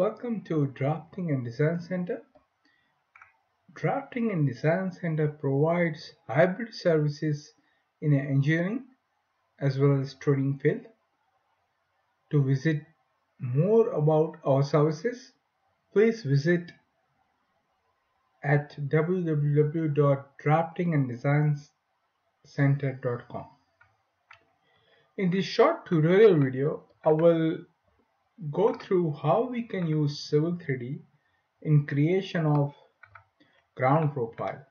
Welcome to Drafting and Design Center. Drafting and Design Center provides hybrid services in engineering as well as training field. To visit more about our services, please visit at www.draftinganddesignCenter.com. In this short tutorial video, I will go through how we can use Civil 3D in creation of ground profile.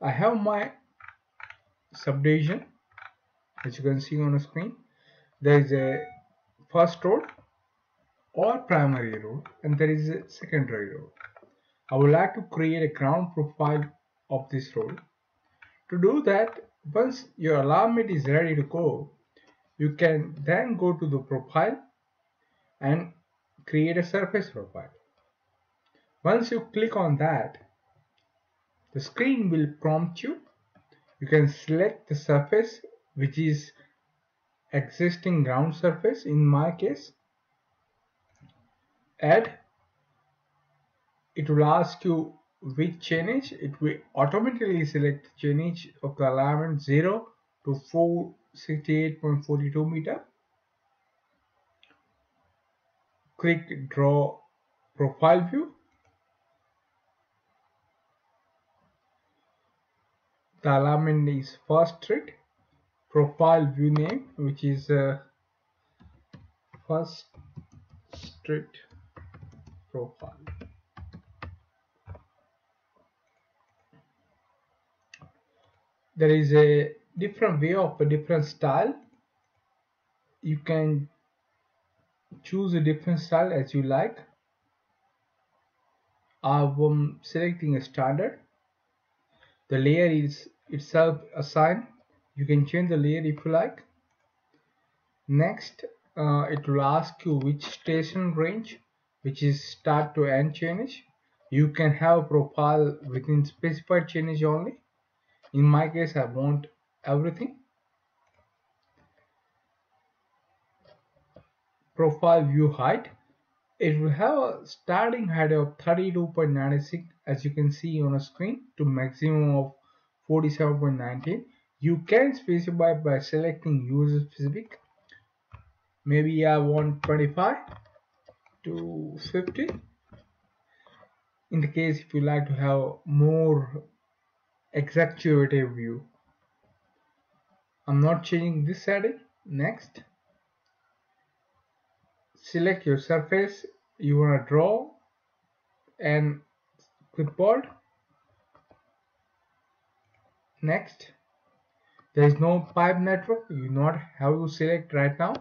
I have my subdivision as you can see on the screen. There is a first road or primary road and there is a secondary road. I would like to create a ground profile of this road. To do that, once your alignment is ready to go, you can then go to the profile and create a surface profile. Once you click on that, the screen will prompt you. You can select the surface which is existing ground surface in my case. Add. It will ask you which change It will automatically select chainage of the alignment 0 to 468.42 meter click draw profile view. The alignment is first street profile view name which is uh, first street profile. There is a different way of a different style. You can choose a different style as you like. I'm selecting a standard. The layer is itself assigned you can change the layer if you like. Next uh, it will ask you which station range which is start to end change. You can have a profile within specified chainage only. In my case I want everything profile view height. It will have a starting height of 32.96 as you can see on a screen to maximum of 47.19 you can specify by selecting user specific. Maybe I want 25 to 50 in the case if you like to have more executive view. I'm not changing this setting. Next select your surface you want to draw and clipboard. Next there is no pipe network you not have to select right now.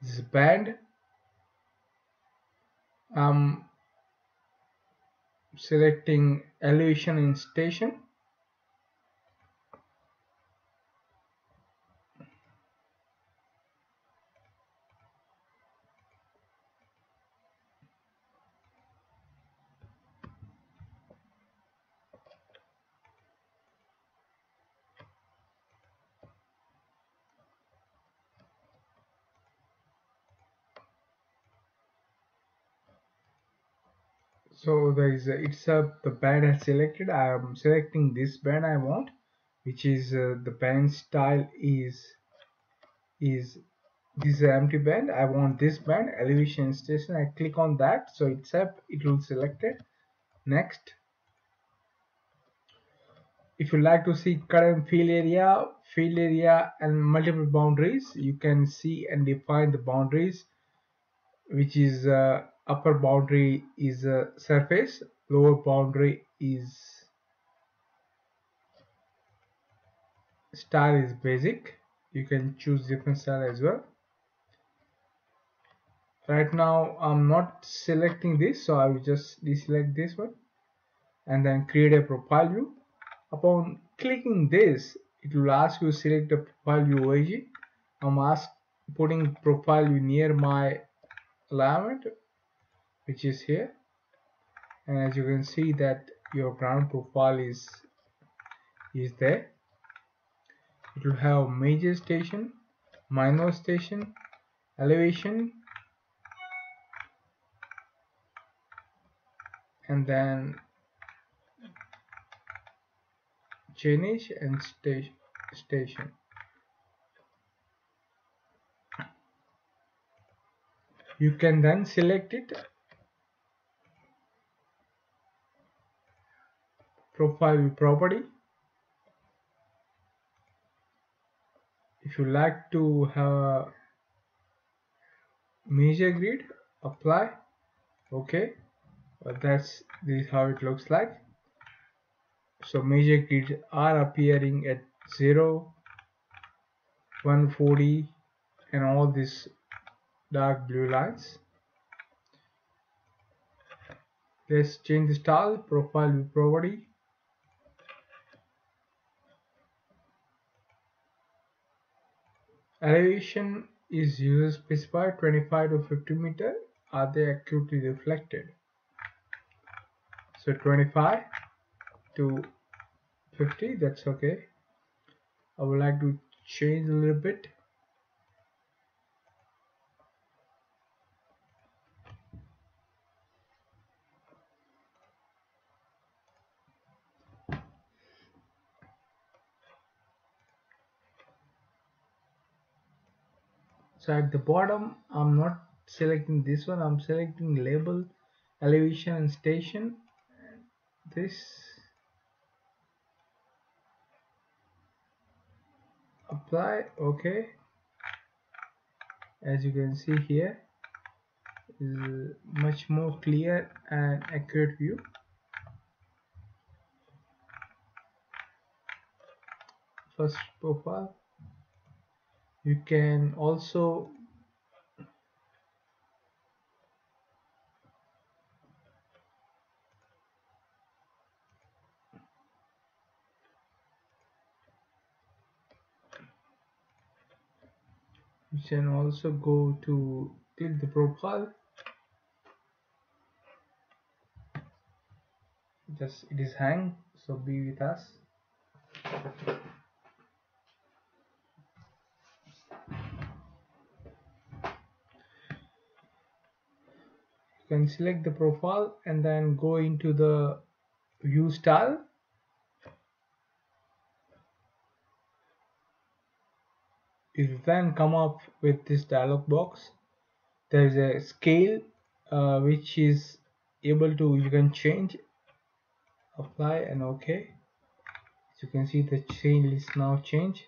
This is band. I'm selecting elevation in station so there is a, it's a the band I selected I am selecting this band I want which is uh, the band style is is this is empty band. I want this band elevation station. I click on that so it's up it will select it. Next. If you like to see current field area field area and multiple boundaries you can see and define the boundaries which is uh, upper boundary is a surface lower boundary is style is basic. You can choose different style as well. Right now I'm not selecting this so I will just deselect this one and then create a profile view. Upon clicking this it will ask you to select the profile view OIG I'm asked putting profile view near my alignment which is here. And as you can see that your ground profile is is there. It will have major station minor station elevation and then change and station. You can then select it profile property. If you like to have measure grid apply. Okay. That's this is how it looks like. So measure grids are appearing at 0 140 and all these dark blue lines. Let's change the style profile view property elevation is user specified 25 to 50 meter. Are they accurately reflected? So 25 to 50 that's okay. I would like to change a little bit so at the bottom I'm not selecting this one. I'm selecting label elevation and station. This. Apply. Okay. As you can see here is much more clear and accurate view. First profile you can also you can also go to tilt the profile. Just it is hang so be with us can select the profile and then go into the view style. You then come up with this dialog box. There is a scale uh, which is able to you can change apply and ok. As you can see the change is now changed.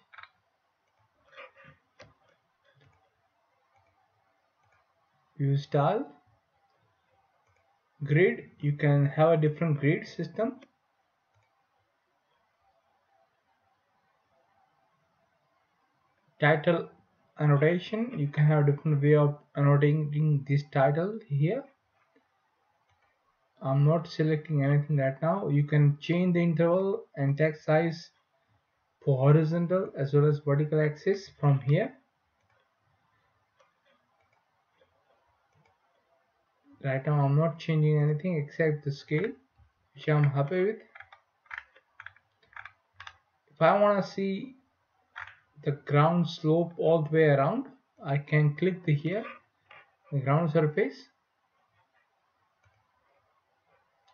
View style grid you can have a different grid system. Title annotation you can have a different way of annotating this title here. I'm not selecting anything right now. You can change the interval and text size for horizontal as well as vertical axis from here right now I'm not changing anything except the scale which I'm happy with. If I want to see the ground slope all the way around I can click the here the ground surface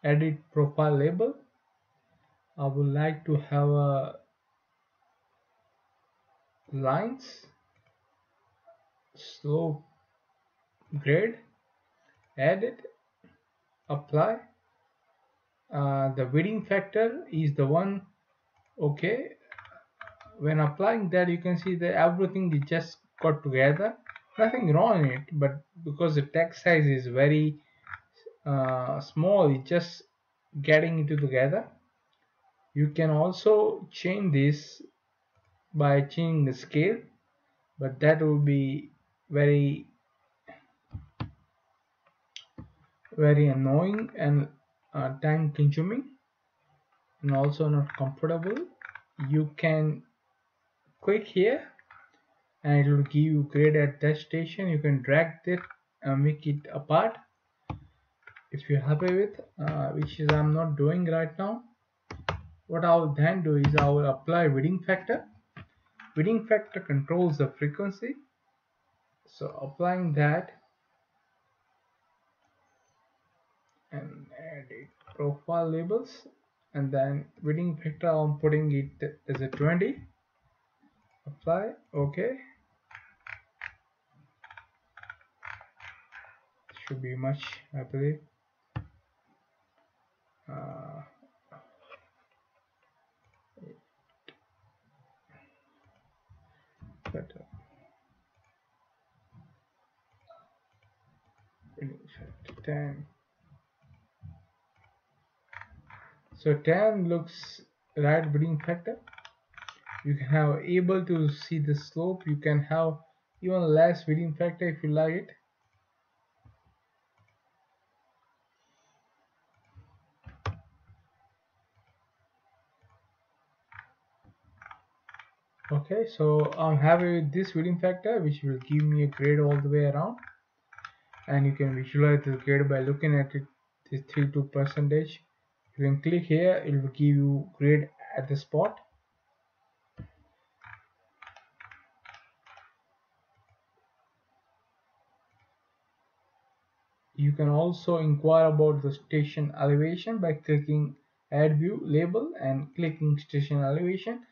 edit profile label. I would like to have a lines slope grade edit apply. Uh, the weeding factor is the one okay. When applying that you can see that everything is just got together. Nothing wrong in it but because the text size is very uh, small it's just getting into together. You can also change this by changing the scale but that will be very very annoying and uh, time consuming and also not comfortable. You can click here and it will give you grid at that station you can drag it and make it apart if you're happy with uh, which is I'm not doing right now. What I'll then do is I will apply weeding factor. Weeding factor controls the frequency. So applying that and add edit profile labels and then weeding factor I'm putting it as a 20 apply okay. Should be much I believe. Uh, better. 10 so 10 looks right weeding factor. You can have able to see the slope. You can have even less weeding factor if you like it. Okay so I'm happy with this weeding factor which will give me a grade all the way around. And you can visualize the grade by looking at it this 3 2 percentage you can click here it will give you grade at the spot. You can also inquire about the station elevation by clicking add view label and clicking station elevation.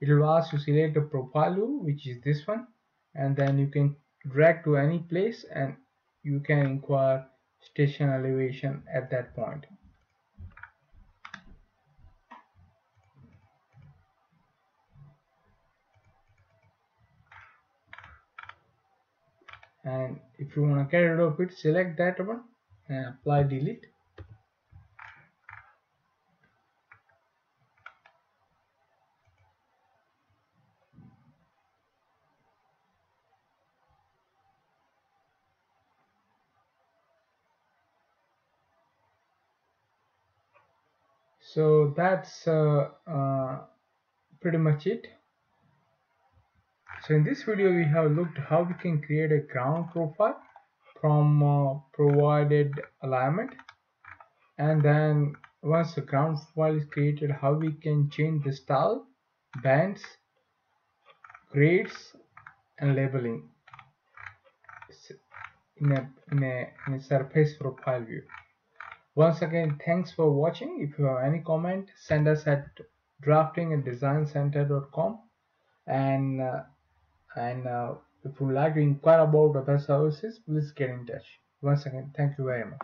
It will ask you select a profile view which is this one and then you can drag to any place and you can inquire station elevation at that point and if you want to get rid of it select that one and apply delete. So that's uh, uh, pretty much it so in this video we have looked how we can create a ground profile from uh, provided alignment. And then once the ground profile is created how we can change the style bands grades and labeling in a, in a, in a surface profile view. Once again, thanks for watching. If you have any comment, send us at drafting at designcenter.com and uh, and uh, if you like to inquire about other services, please get in touch. Once again, thank you very much.